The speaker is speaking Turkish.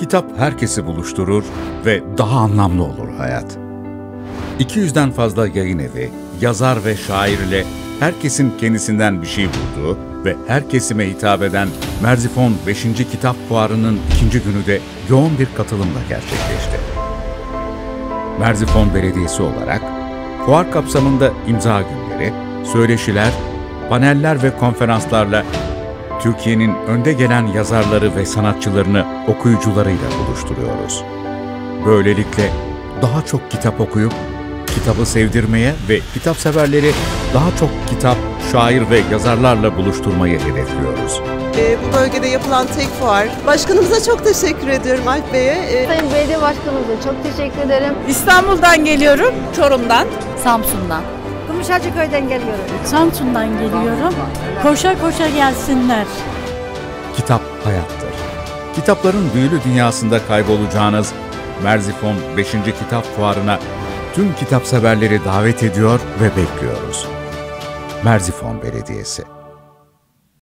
Kitap herkesi buluşturur ve daha anlamlı olur hayat. 200'den fazla yayın evi, yazar ve şair ile herkesin kendisinden bir şey bulduğu ve her kesime hitap eden Merzifon 5. Kitap Fuarı'nın ikinci günü de yoğun bir katılımla gerçekleşti. Merzifon Belediyesi olarak fuar kapsamında imza günleri, söyleşiler, paneller ve konferanslarla Türkiye'nin önde gelen yazarları ve sanatçılarını okuyucularıyla buluşturuyoruz. Böylelikle daha çok kitap okuyup kitabı sevdirmeye ve kitap severleri daha çok kitap, şair ve yazarlarla buluşturmayı hedefliyoruz. Ee, bu bölgede yapılan tek fuar. Başkanımıza çok teşekkür ediyorum Alp Bey'e. Ee, Sayın Belediye Başkanımıza çok teşekkür ederim. İstanbul'dan geliyorum, Çorum'dan. Samsun'dan. Gümüşhacıköy'den geliyorum. Samsun'dan geliyorum. Koşa koşa gelsinler. Kitap hayattır. Kitapların büyülü dünyasında kaybolacağınız Merzifon 5. Kitap Fuarı'na tüm kitap severleri davet ediyor ve bekliyoruz. Merzifon Belediyesi